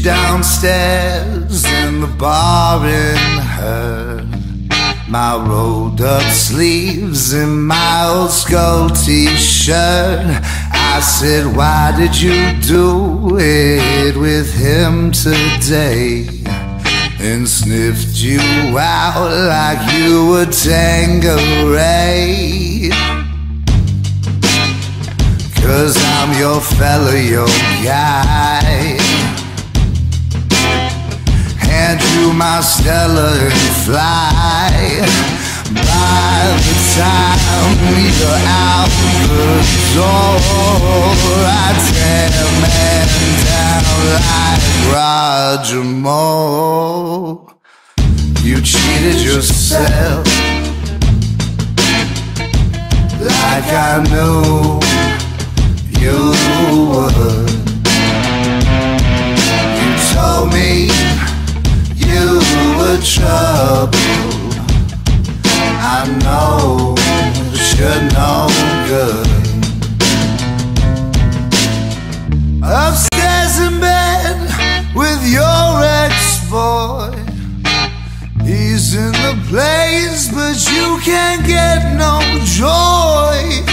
downstairs in the bar in her. My rolled up sleeves and my old skull t-shirt. I said, why did you do it with him today? And sniffed you out like you were Tangeray. Cause I'm your fella, your guy. You my Stella fly. By the time you're out the door, I tear man down like Roger Moore. You cheated yourself like I knew you would. Trouble. I know that you're no good. Upstairs in bed with your ex-boy. He's in the place, but you can't get no joy.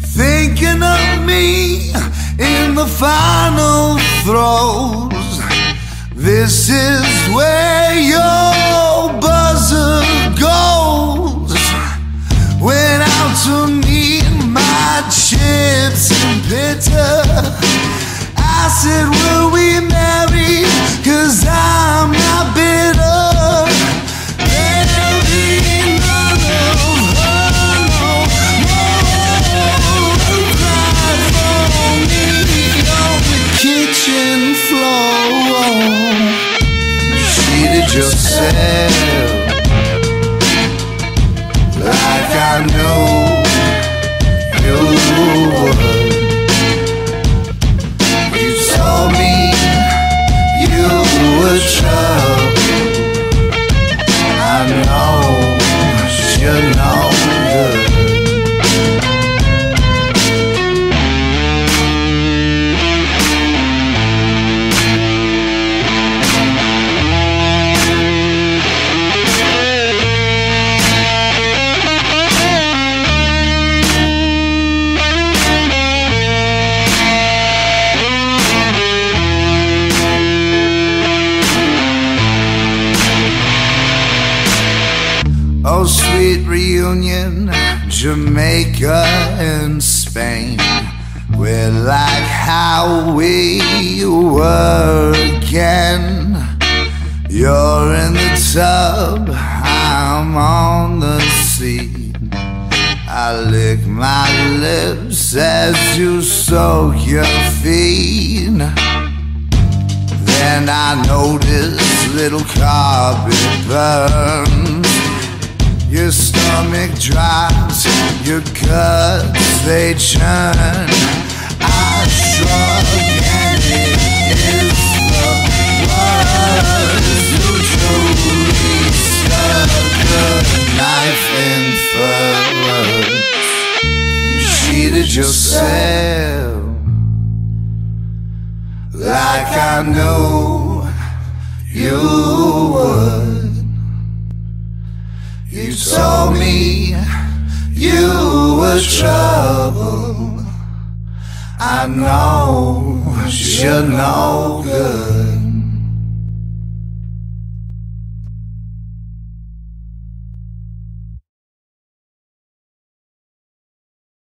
Thinking of me in the final throes. This is where your buzzer goes. Went out to meet my chips and bitter. I said, Will we marry? Cause I'm yourself Sweet reunion, Jamaica and Spain. We're like how we were again. You're in the tub, I'm on the seat. I lick my lips as you soak your feet. Then I notice little carpet burns. Stomach drops, your guts they churn. I shrug and it is the words who truly stuck the knife in first. You cheated yourself like I knew you would. You told me you were trouble. I know you're no good.